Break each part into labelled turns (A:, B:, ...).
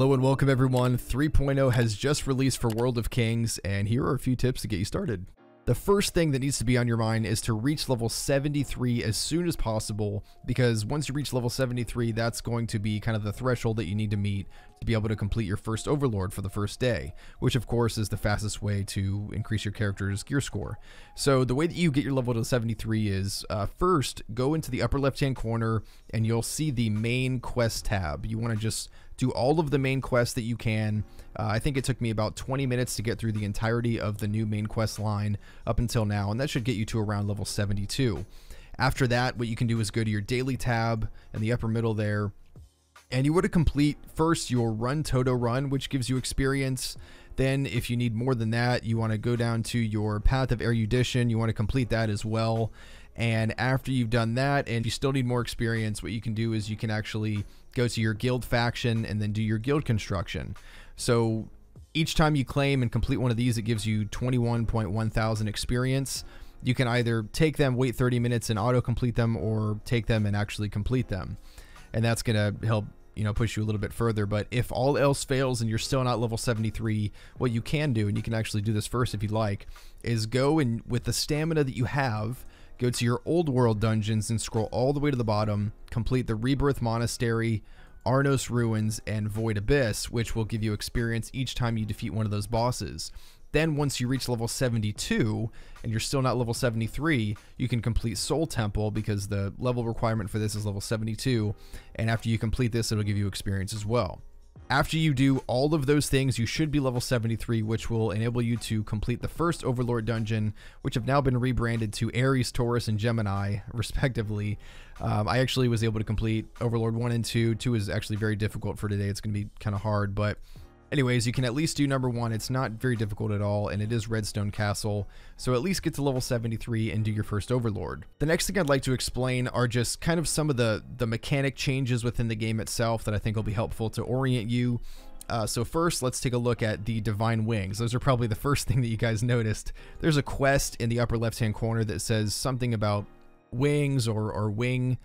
A: Hello and welcome everyone. 3.0 has just released for World of Kings, and here are a few tips to get you started. The first thing that needs to be on your mind is to reach level 73 as soon as possible, because once you reach level 73, that's going to be kind of the threshold that you need to meet to be able to complete your first Overlord for the first day, which of course is the fastest way to increase your character's gear score. So the way that you get your level to 73 is uh, first go into the upper left hand corner and you'll see the main quest tab. You want to just do all of the main quests that you can. Uh, I think it took me about 20 minutes to get through the entirety of the new main quest line up until now, and that should get you to around level 72. After that, what you can do is go to your daily tab in the upper middle there, and you want to complete first your Run Toto run, which gives you experience. Then, if you need more than that, you want to go down to your Path of Erudition. You want to complete that as well. And after you've done that and you still need more experience, what you can do is you can actually go to your guild faction and then do your guild construction. So each time you claim and complete one of these, it gives you 21.1 thousand experience. You can either take them, wait 30 minutes and auto complete them, or take them and actually complete them. And that's going to help you know push you a little bit further but if all else fails and you're still not level 73 what you can do and you can actually do this first if you like is go and with the stamina that you have go to your old world dungeons and scroll all the way to the bottom, complete the Rebirth Monastery, Arnos Ruins, and Void Abyss, which will give you experience each time you defeat one of those bosses. Then once you reach level 72 and you're still not level 73, you can complete Soul Temple because the level requirement for this is level 72. And after you complete this, it'll give you experience as well. After you do all of those things, you should be level 73, which will enable you to complete the first Overlord dungeon, which have now been rebranded to Aries, Taurus, and Gemini, respectively. Um, I actually was able to complete Overlord 1 and 2. 2 is actually very difficult for today. It's going to be kind of hard, but Anyways, you can at least do number one. It's not very difficult at all, and it is Redstone Castle, so at least get to level 73 and do your first Overlord. The next thing I'd like to explain are just kind of some of the, the mechanic changes within the game itself that I think will be helpful to orient you. Uh, so first, let's take a look at the Divine Wings. Those are probably the first thing that you guys noticed. There's a quest in the upper left-hand corner that says something about wings or, or wing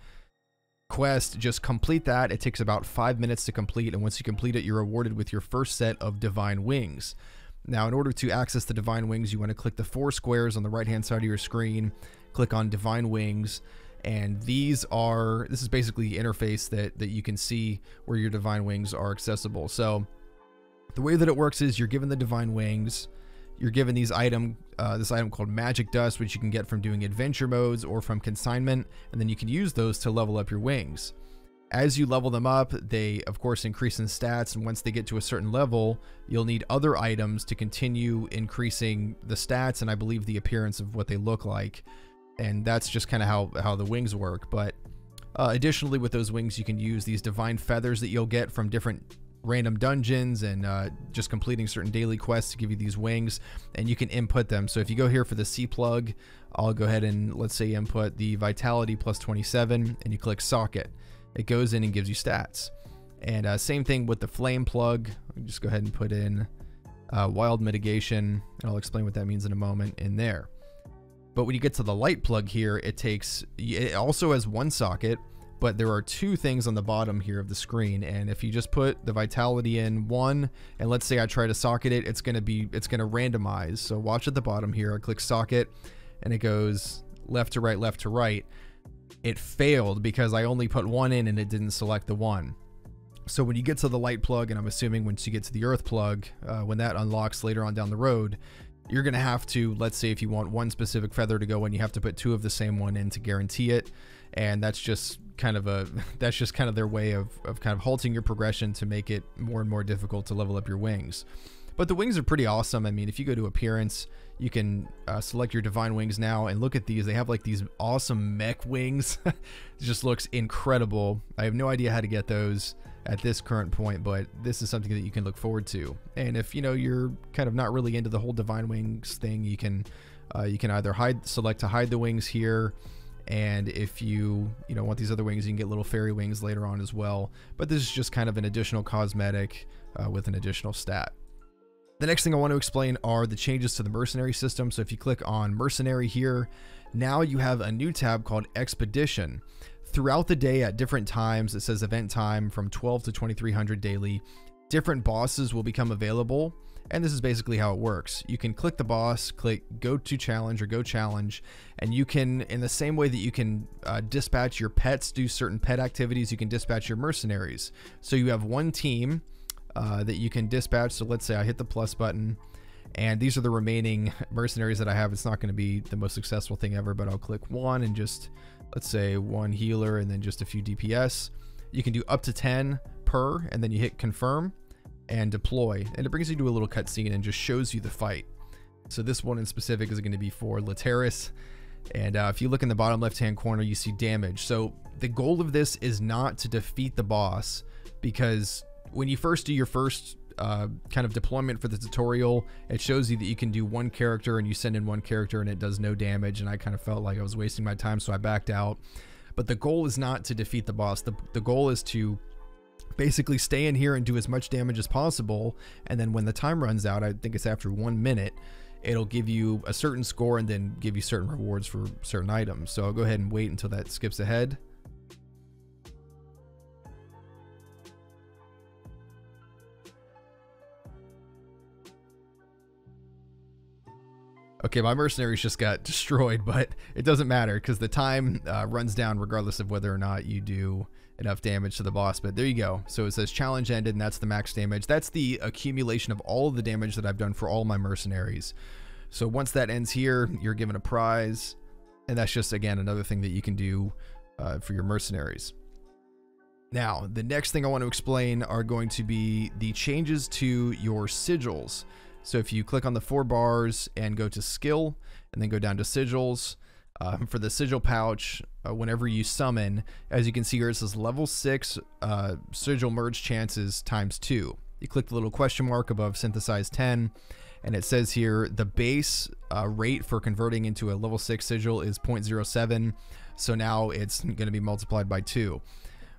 A: quest, just complete that. It takes about five minutes to complete, and once you complete it, you're rewarded with your first set of Divine Wings. Now, in order to access the Divine Wings, you want to click the four squares on the right-hand side of your screen, click on Divine Wings, and these are, this is basically the interface that, that you can see where your Divine Wings are accessible. So, the way that it works is you're given the Divine Wings, you're given these item, uh, this item called Magic Dust, which you can get from doing adventure modes or from consignment, and then you can use those to level up your wings. As you level them up, they of course increase in stats, and once they get to a certain level, you'll need other items to continue increasing the stats and I believe the appearance of what they look like. And that's just kind of how, how the wings work. But uh, additionally, with those wings, you can use these divine feathers that you'll get from different random dungeons and uh, just completing certain daily quests to give you these wings and you can input them. So if you go here for the C plug I'll go ahead and let's say input the vitality plus 27 and you click socket. It goes in and gives you stats. And uh, same thing with the flame plug. Just go ahead and put in uh, wild mitigation and I'll explain what that means in a moment in there. But when you get to the light plug here it takes it also has one socket but there are two things on the bottom here of the screen and if you just put the vitality in one and let's say I try to socket it it's gonna be it's gonna randomize. So watch at the bottom here I click socket and it goes left to right left to right. It failed because I only put one in and it didn't select the one. So when you get to the light plug and I'm assuming once you get to the earth plug uh, when that unlocks later on down the road you're going to have to, let's say if you want one specific feather to go in, you have to put two of the same one in to guarantee it. And that's just kind of a, that's just kind of their way of, of kind of halting your progression to make it more and more difficult to level up your wings. But the wings are pretty awesome. I mean, if you go to appearance, you can uh, select your divine wings now and look at these. They have like these awesome mech wings. it just looks incredible. I have no idea how to get those at this current point, but this is something that you can look forward to. And if you know you're kind of not really into the whole divine wings thing, you can uh, you can either hide select to hide the wings here, and if you you know want these other wings, you can get little fairy wings later on as well. But this is just kind of an additional cosmetic uh, with an additional stat. The next thing I want to explain are the changes to the mercenary system. So if you click on mercenary here, now you have a new tab called expedition throughout the day at different times. It says event time from 12 to 2300 daily. different bosses will become available. And this is basically how it works. You can click the boss, click go to challenge or go challenge, and you can, in the same way that you can uh, dispatch your pets, do certain pet activities, you can dispatch your mercenaries. So you have one team uh, that you can dispatch. So let's say I hit the plus button, and these are the remaining mercenaries that I have. It's not going to be the most successful thing ever, but I'll click one and just, let's say, one healer and then just a few DPS. You can do up to 10 per, and then you hit confirm and deploy, and it brings you to a little cutscene and just shows you the fight. So this one in specific is going to be for Laterras, and uh, if you look in the bottom left-hand corner, you see damage. So the goal of this is not to defeat the boss, because when you first do your first uh, kind of deployment for the tutorial, it shows you that you can do one character and you send in one character and it does no damage, and I kind of felt like I was wasting my time, so I backed out. But the goal is not to defeat the boss. The, the goal is to basically stay in here and do as much damage as possible. And then when the time runs out, I think it's after one minute, it'll give you a certain score and then give you certain rewards for certain items. So I'll go ahead and wait until that skips ahead. Okay, my mercenaries just got destroyed, but it doesn't matter because the time uh, runs down regardless of whether or not you do enough damage to the boss. But there you go. So it says challenge ended, and that's the max damage. That's the accumulation of all of the damage that I've done for all my mercenaries. So once that ends here, you're given a prize, and that's just, again, another thing that you can do uh, for your mercenaries. Now, the next thing I want to explain are going to be the changes to your sigils. So if you click on the four bars and go to skill, and then go down to sigils, um, for the sigil pouch, uh, whenever you summon, as you can see here, it says level 6 uh, sigil merge chances times 2. You click the little question mark above synthesize 10, and it says here the base uh, rate for converting into a level 6 sigil is 0.07, so now it's going to be multiplied by 2.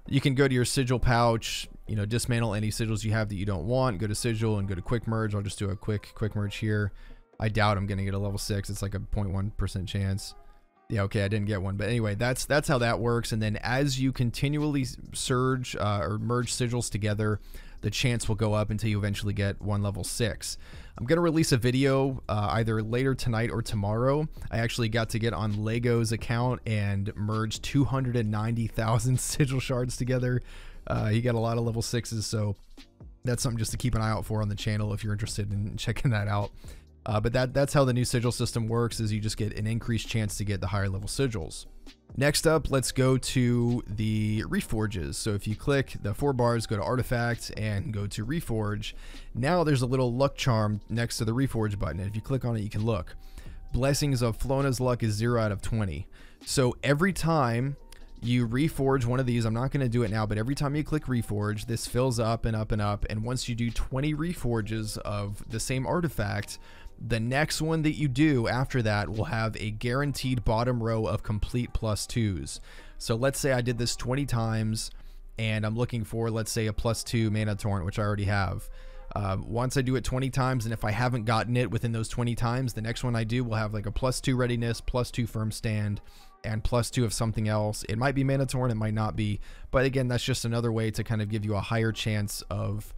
A: You can go to your sigil pouch, you know, dismantle any sigils you have that you don't want, go to sigil and go to quick merge. I'll just do a quick quick merge here. I doubt I'm going to get a level 6. It's like a 0.1% chance. Yeah, okay, I didn't get one, but anyway, that's that's how that works. And then as you continually surge uh, or merge sigils together, the chance will go up until you eventually get one level six. I'm gonna release a video uh, either later tonight or tomorrow. I actually got to get on Lego's account and merge 290,000 sigil shards together. Uh, he got a lot of level sixes, so that's something just to keep an eye out for on the channel if you're interested in checking that out. Uh, but that that's how the new sigil system works is you just get an increased chance to get the higher level sigils. Next up, let's go to the Reforges. So if you click the four bars, go to Artifact and go to Reforge. Now there's a little luck charm next to the Reforge button. And if you click on it, you can look. Blessings of Flona's luck is 0 out of 20. So every time you reforge one of these, I'm not going to do it now, but every time you click reforge, this fills up and up and up. And once you do 20 reforges of the same artifact, the next one that you do after that will have a guaranteed bottom row of complete plus twos. So let's say I did this 20 times and I'm looking for, let's say, a plus two mana torrent, which I already have. Uh, once I do it 20 times, and if I haven't gotten it within those 20 times, the next one I do will have like a plus two readiness, plus two firm stand, and plus two of something else. It might be mana torrent, it might not be. But again, that's just another way to kind of give you a higher chance of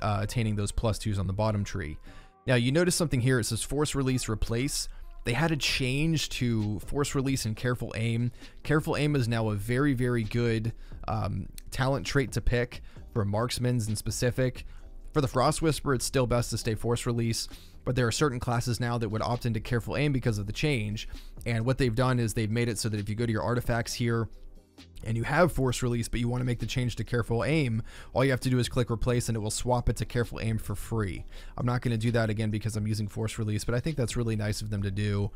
A: uh, attaining those plus twos on the bottom tree. Now you notice something here, it says force release replace. They had a change to force release and careful aim. Careful aim is now a very, very good um, talent trait to pick for marksmen's in specific. For the Frost Whisper, it's still best to stay force release, but there are certain classes now that would opt into careful aim because of the change. And what they've done is they've made it so that if you go to your artifacts here, and you have force release, but you want to make the change to careful aim, all you have to do is click replace and it will swap it to careful aim for free. I'm not going to do that again because I'm using force release, but I think that's really nice of them to do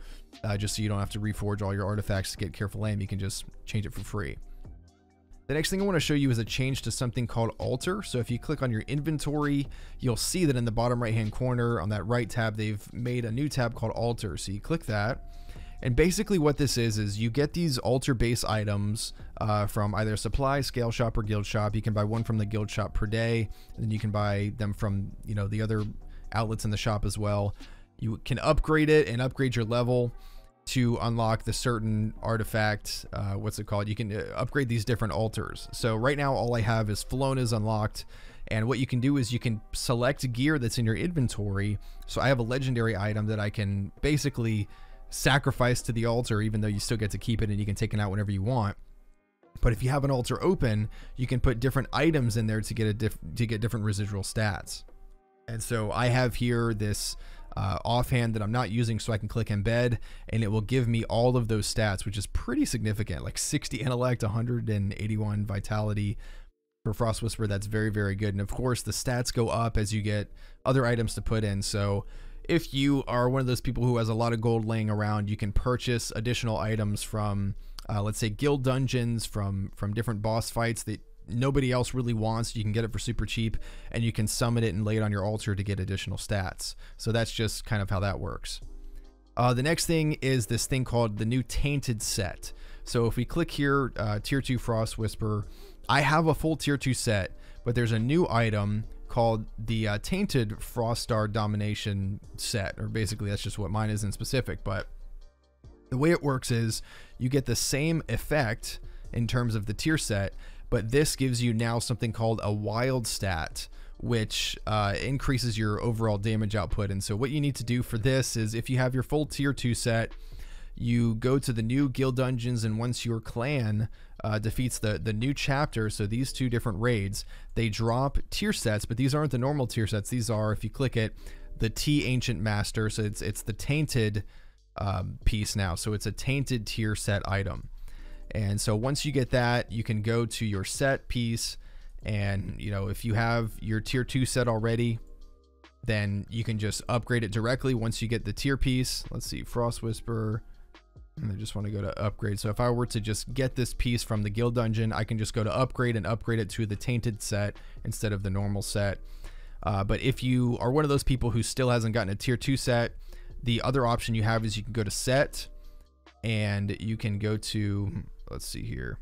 A: uh, just so you don't have to reforge all your artifacts to get careful aim. You can just change it for free. The next thing I want to show you is a change to something called alter. So if you click on your inventory, you'll see that in the bottom right hand corner on that right tab, they've made a new tab called alter. So you click that and basically what this is, is you get these altar base items uh, from either supply, scale shop, or guild shop. You can buy one from the guild shop per day, and then you can buy them from, you know, the other outlets in the shop as well. You can upgrade it and upgrade your level. to unlock the certain artifact. Uh, what's it called? You can uh, upgrade these different altars. So right now, all I have is Fellona's unlocked. And what you can do is you can select gear that's in your inventory. So I have a legendary item that I can basically sacrifice to the altar, even though you still get to keep it and you can take it out whenever you want. But if you have an altar open, you can put different items in there to get a diff- to get different residual stats. And so I have here this uh, offhand that I'm not using so I can click embed and it will give me all of those stats, which is pretty significant like 60 intellect, 181 vitality for Frost Whisper. That's very, very good. And of course, the stats go up as you get other items to put in. So if you are one of those people who has a lot of gold laying around, you can purchase additional items from, uh, let's say, guild dungeons, from from different boss fights that nobody else really wants. You can get it for super cheap and you can summon it and lay it on your altar to get additional stats. So that's just kind of how that works. Uh, the next thing is this thing called the new Tainted set. So if we click here, uh, Tier 2 Frost Whisper, I have a full Tier 2 set, but there's a new item called the uh, Tainted Frost Star Domination set, or basically that's just what mine is in specific. But the way it works is you get the same effect in terms of the tier set, but this gives you now something called a wild stat which uh, increases your overall damage output and so what you need to do for this is if you have your full tier 2 set you go to the new guild dungeons and once your clan uh, defeats the the new chapter so these two different raids they drop tier sets but these aren't the normal tier sets these are if you click it the T ancient master so it's it's the tainted um, piece now so it's a tainted tier set item and so once you get that, you can go to your set piece. And, you know, if you have your tier two set already, then you can just upgrade it directly once you get the tier piece. Let's see, Frost Whisper. And I just want to go to upgrade. So if I were to just get this piece from the guild dungeon, I can just go to upgrade and upgrade it to the tainted set instead of the normal set. Uh, but if you are one of those people who still hasn't gotten a tier two set, the other option you have is you can go to set and you can go to let's see here.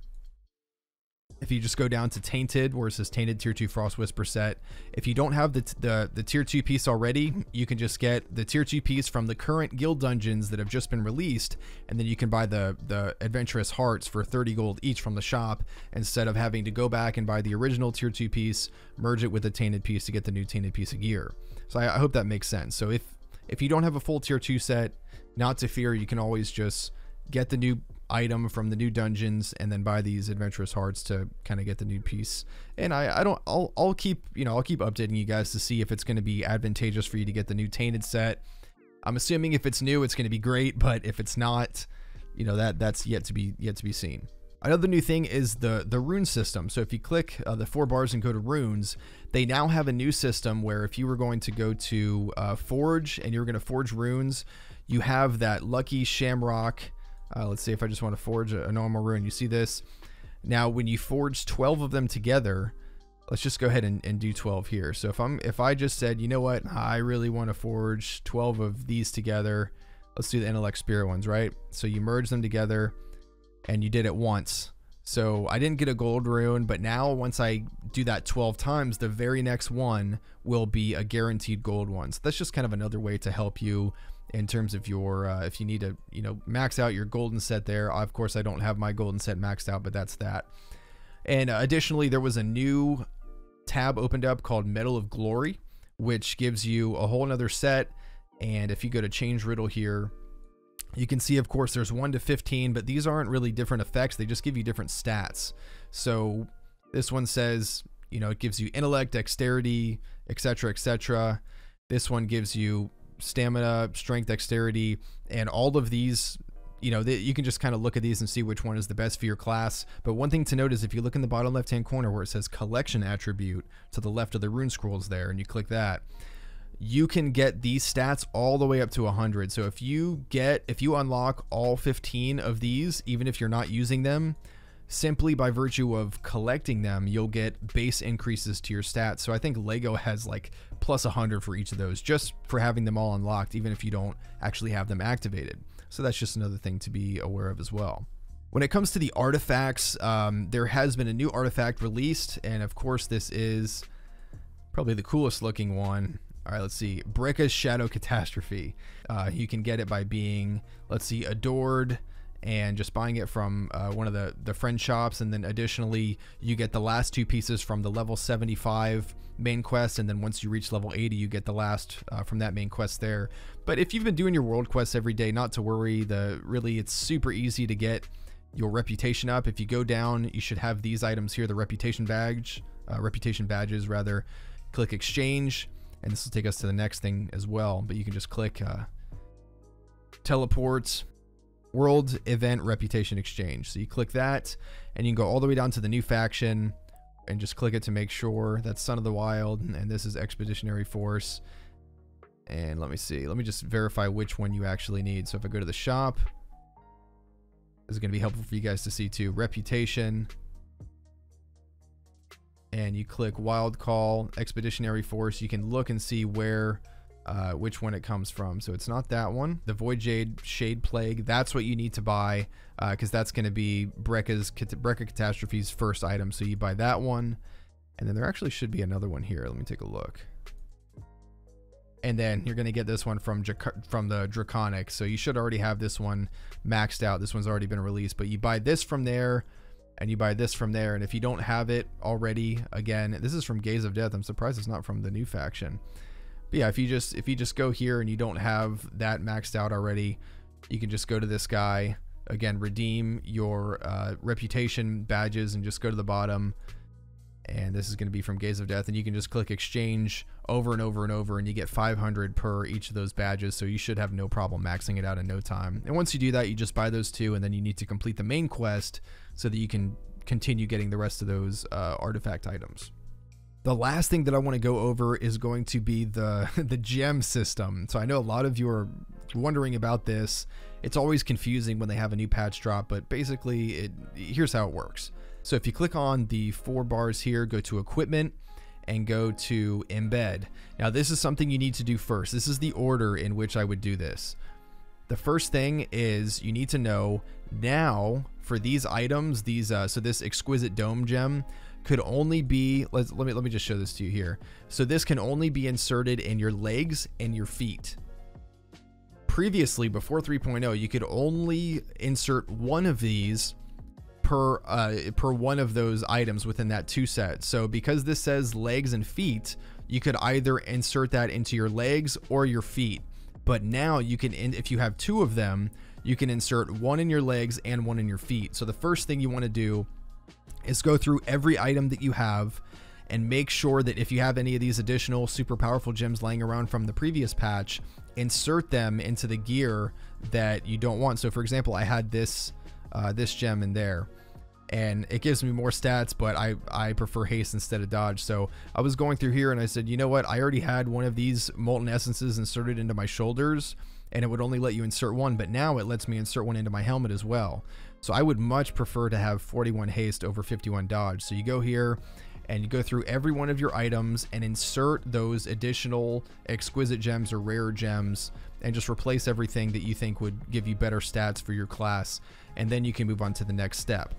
A: If you just go down to Tainted, where it says Tainted Tier 2 Frost Whisper set, if you don't have the, the, the Tier 2 piece already, you can just get the Tier 2 piece from the current guild dungeons that have just been released, and then you can buy the, the Adventurous Hearts for 30 gold each from the shop, instead of having to go back and buy the original Tier 2 piece, merge it with the Tainted piece to get the new Tainted piece of gear. So I, I hope that makes sense. So if, if you don't have a full Tier 2 set, not to fear, you can always just get the new item from the new dungeons and then buy these adventurous hearts to kind of get the new piece. And I, I don't I'll, I'll keep you know I'll keep updating you guys to see if it's going to be advantageous for you to get the new tainted set. I'm assuming if it's new it's going to be great but if it's not you know that that's yet to be yet to be seen. Another new thing is the the rune system. So if you click uh, the four bars and go to runes, they now have a new system where if you were going to go to uh, forge and you're going to forge runes, you have that lucky shamrock uh, let's see if I just want to forge a, a normal rune. You see this? Now, when you forge 12 of them together, let's just go ahead and, and do 12 here. So if I'm if I just said, you know what, I really want to forge 12 of these together, let's do the intellect spirit ones, right? So you merge them together and you did it once. So I didn't get a gold rune, but now once I do that 12 times, the very next one will be a guaranteed gold one. So that's just kind of another way to help you in terms of your uh, if you need to you know max out your golden set there of course i don't have my golden set maxed out but that's that. And uh, additionally there was a new tab opened up called medal of glory which gives you a whole nother set. And if you go to change riddle here you can see of course there's 1 to 15 but these aren't really different effects. They just give you different stats. So this one says you know it gives you intellect dexterity etc etc this one gives you stamina, strength, dexterity, and all of these you know, you can just kind of look at these and see which one is the best for your class. But one thing to note is if you look in the bottom left hand corner where it says collection attribute to the left of the rune scrolls there, and you click that, you can get these stats all the way up to 100. So if you get, if you unlock all 15 of these, even if you're not using them, simply by virtue of collecting them, you'll get base increases to your stats. So I think Lego has like plus 100 for each of those just for having them all unlocked, even if you don't actually have them activated. So that's just another thing to be aware of as well. When it comes to the artifacts, um, there has been a new artifact released, and of course, this is probably the coolest looking one. All right, let's see. Brekka's Shadow Catastrophe. Uh, you can get it by being, let's see, adored and just buying it from uh, one of the, the friend shops. And then additionally, you get the last two pieces from the level 75 main quest. And then once you reach level 80, you get the last uh, from that main quest there. But if you've been doing your world quests every day, not to worry. The really, it's super easy to get your reputation up. If you go down, you should have these items here, the reputation badge, uh, reputation badges rather. Click exchange, and this will take us to the next thing as well. But you can just click uh, teleport, world event reputation exchange. So you click that, and you can go all the way down to the new faction, and just click it to make sure that's Son of the Wild, and this is Expeditionary Force. And let me see. Let me just verify which one you actually need. So if I go to the shop, this is going to be helpful for you guys to see too. Reputation. And you click Wild Call, Expeditionary Force. You can look and see where, uh, which one it comes from. So it's not that one. The Void Jade Shade Plague. That's what you need to buy because uh, that's going to be Brekka's Brekka Catastrophe's first item. So you buy that one. And then there actually should be another one here. Let me take a look and then you're going to get this one from from the Draconic. So you should already have this one maxed out. This one's already been released, but you buy this from there and you buy this from there. And if you don't have it already, again, this is from Gaze of Death. I'm surprised it's not from the new faction. But yeah, if you just if you just go here and you don't have that maxed out already, you can just go to this guy. Again, redeem your uh, reputation badges and just go to the bottom. And this is going to be from Gaze of Death. And you can just click exchange over and over and over and you get 500 per each of those badges. So you should have no problem maxing it out in no time. And once you do that you just buy those two and then you need to complete the main quest so that you can continue getting the rest of those uh, artifact items the last thing that I want to go over is going to be the the gem system so I know a lot of you are wondering about this it's always confusing when they have a new patch drop but basically it here's how it works so if you click on the four bars here, go to equipment and go to embed. Now this is something you need to do first. This is the order in which I would do this. The first thing is you need to know now for these items, these uh, so this exquisite dome gem could only be let's let me let me just show this to you here. So this can only be inserted in your legs and your feet. Previously, before 3.0, you could only insert one of these per uh, per one of those items within that two set. So because this says legs and feet, you could either insert that into your legs or your feet. But now you can, if you have two of them, you can insert one in your legs and one in your feet. So the first thing you want to do is go through every item that you have and make sure that if you have any of these additional super powerful gems laying around from the previous patch, insert them into the gear that you don't want. So for example, I had this uh, this gem in there and it gives me more stats but I, I prefer haste instead of dodge. So I was going through here and I said you know what? I already had one of these molten essences inserted into my shoulders and it would only let you insert one but now it lets me insert one into my helmet as well so I would much prefer to have 41 haste over 51 dodge so you go here and you go through every one of your items and insert those additional exquisite gems or rare gems and just replace everything that you think would give you better stats for your class and then you can move on to the next step.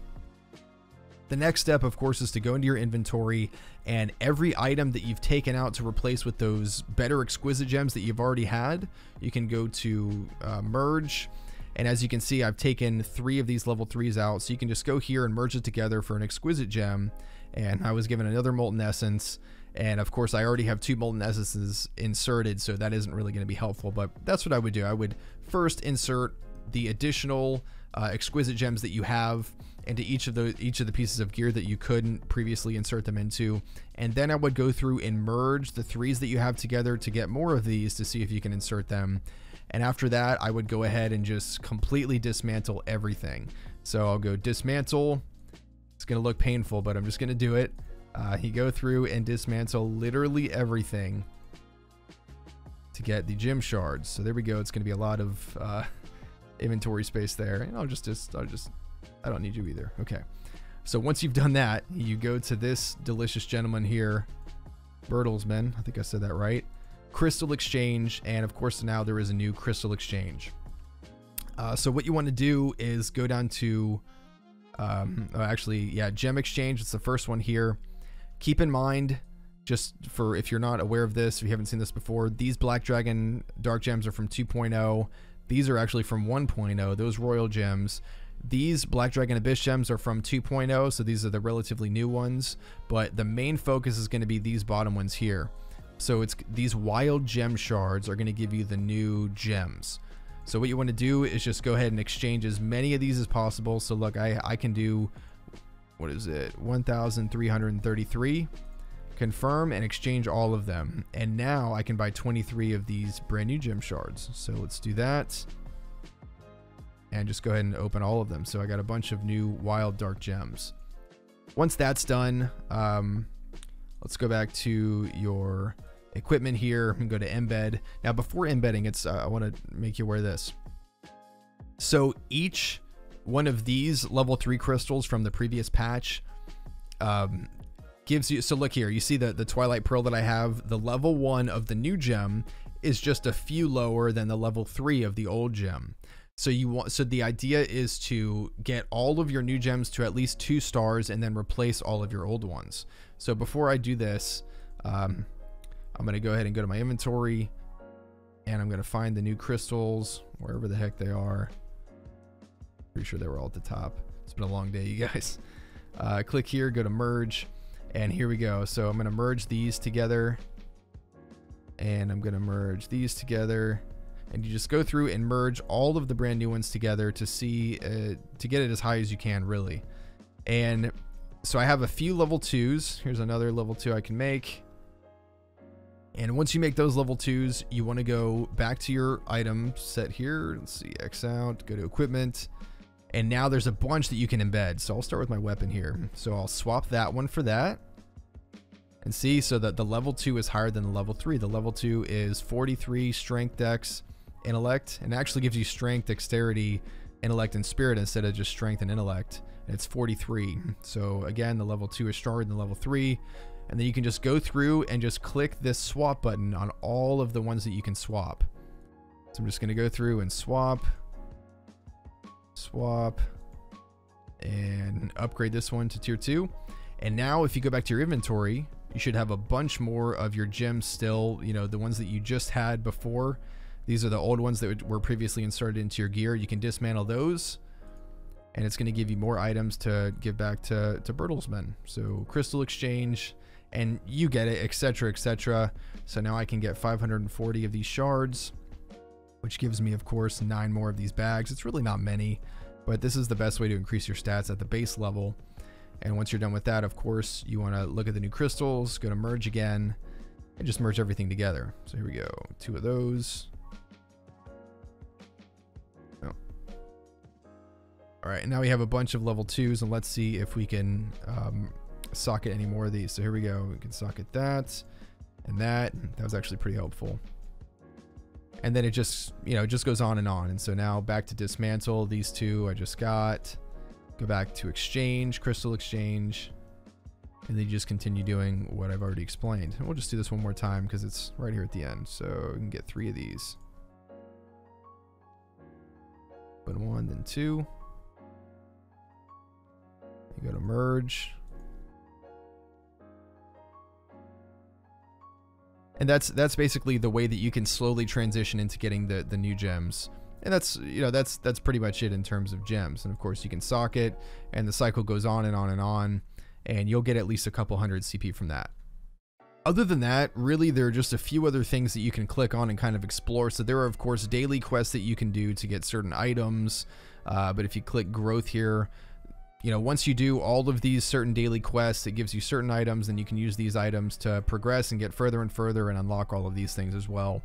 A: The next step, of course, is to go into your inventory and every item that you've taken out to replace with those better exquisite gems that you've already had, you can go to uh, merge. And as you can see, I've taken three of these level threes out. So you can just go here and merge it together for an exquisite gem. And I was given another molten essence. And of course, I already have two molten essences inserted, so that isn't really going to be helpful. But that's what I would do. I would first insert the additional uh, exquisite gems that you have into each of the each of the pieces of gear that you couldn't previously insert them into and then I would go through and merge the threes that you have together to get more of these to see if you can insert them and after that I would go ahead and just completely dismantle everything so I'll go dismantle it's gonna look painful but I'm just gonna do it uh, you go through and dismantle literally everything to get the gem shards so there we go it's gonna be a lot of uh, inventory space there and I'll just just I'll just I don't need you either. Okay. So once you've done that, you go to this delicious gentleman here, Bertelsmann. I think I said that right. Crystal Exchange, and of course now there is a new Crystal Exchange. Uh, so what you want to do is go down to, um, oh, actually, yeah, Gem Exchange. It's the first one here. Keep in mind just for if you're not aware of this, if you haven't seen this before, these Black Dragon Dark Gems are from 2.0. These are actually from 1.0, those Royal Gems. These Black Dragon Abyss Gems are from 2.0, so these are the relatively new ones, but the main focus is going to be these bottom ones here. So it's these wild gem shards are going to give you the new gems. So what you want to do is just go ahead and exchange as many of these as possible. So look, I, I can do, what is it, 1,333. Confirm and exchange all of them. And now I can buy 23 of these brand new gem shards. So let's do that. And just go ahead and open all of them. So I got a bunch of new wild dark gems. Once that's done, um, let's go back to your equipment here and go to embed. Now before embedding, it's uh, I want to make you aware of this. So each one of these level three crystals from the previous patch um, gives you, so look here, you see the, the Twilight Pearl that I have, the level one of the new gem is just a few lower than the level three of the old gem. So you want so the idea is to get all of your new gems to at least two stars and then replace all of your old ones. So before I do this, um, I'm going to go ahead and go to my inventory and I'm going to find the new crystals wherever the heck they are. Pretty sure they were all at the top. It's been a long day, you guys. Uh, click here, go to merge, and here we go. So I'm going to merge these together and I'm going to merge these together and you just go through and merge all of the brand new ones together to see uh, to get it as high as you can really and so I have a few level twos here's another level two I can make and once you make those level twos, you want to go back to your item set here. Let's see, X out, go to equipment. And now there's a bunch that you can embed. So I'll start with my weapon here. So I'll swap that one for that. And see, so that the level 2 is higher than the level 3. The level 2 is 43 strength, dex, intellect, and actually gives you strength, dexterity, intellect, and spirit instead of just strength and intellect. And it's 43. So again, the level 2 is stronger than the level 3. And then you can just go through and just click this swap button on all of the ones that you can swap. So I'm just going to go through and swap, swap, and upgrade this one to tier 2. And now if you go back to your inventory, you should have a bunch more of your gems still, you know, the ones that you just had before. These are the old ones that were previously inserted into your gear. You can dismantle those and it's going to give you more items to give back to, to Bertelsmann. So Crystal Exchange, and you get it, etc., etc. So now I can get 540 of these shards, which gives me, of course, nine more of these bags. It's really not many, but this is the best way to increase your stats at the base level. And once you're done with that, of course, you want to look at the new crystals, go to merge again, and just merge everything together. So here we go, two of those. All right, now we have a bunch of level twos, and let's see if we can um, socket any more of these. So here we go. We can socket that and that. That was actually pretty helpful. And then it just, you know, just goes on and on. And so now back to dismantle these two I just got. Go back to exchange, crystal exchange. And then just continue doing what I've already explained. And we'll just do this one more time because it's right here at the end. So we can get three of these. But one, then two. You go to merge. and that's that's basically the way that you can slowly transition into getting the the new gems and that's you know that's that's pretty much it in terms of gems and of course you can socket and the cycle goes on and on and on and you'll get at least a couple hundred cp from that other than that, really, there are just a few other things that you can click on and kind of explore. So there are, of course, daily quests that you can do to get certain items. Uh, but if you click growth here, you know, once you do all of these certain daily quests, it gives you certain items, and you can use these items to progress and get further and further and unlock all of these things as well.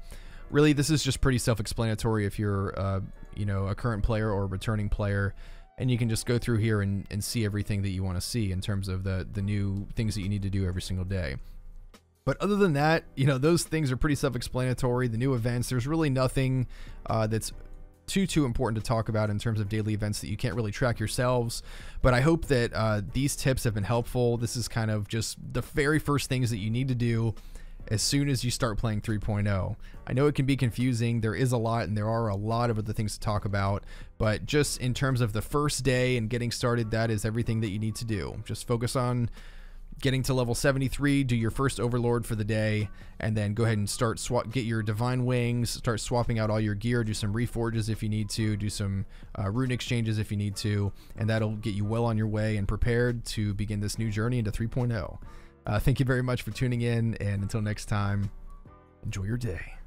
A: Really, this is just pretty self-explanatory if you're, uh, you know, a current player or a returning player, and you can just go through here and, and see everything that you want to see in terms of the, the new things that you need to do every single day. But other than that, you know, those things are pretty self-explanatory. The new events, there's really nothing uh, that's too too important to talk about in terms of daily events that you can't really track yourselves. But i hope that uh, these tips have been helpful. This is kind of just the very first things that you need to do as soon as you start playing 3.0 i know it can be confusing. There is a lot and there are a lot of other things to talk about. But just in terms of the first day and getting started that is everything that you need to do. Just focus on getting to level 73, do your first overlord for the day, and then go ahead and start swap, get your divine wings, start swapping out all your gear, do some reforges if you need to, do some uh, rune exchanges if you need to, and that'll get you well on your way and prepared to begin this new journey into 3.0. Uh, thank you very much for tuning in, and until next time, enjoy your day.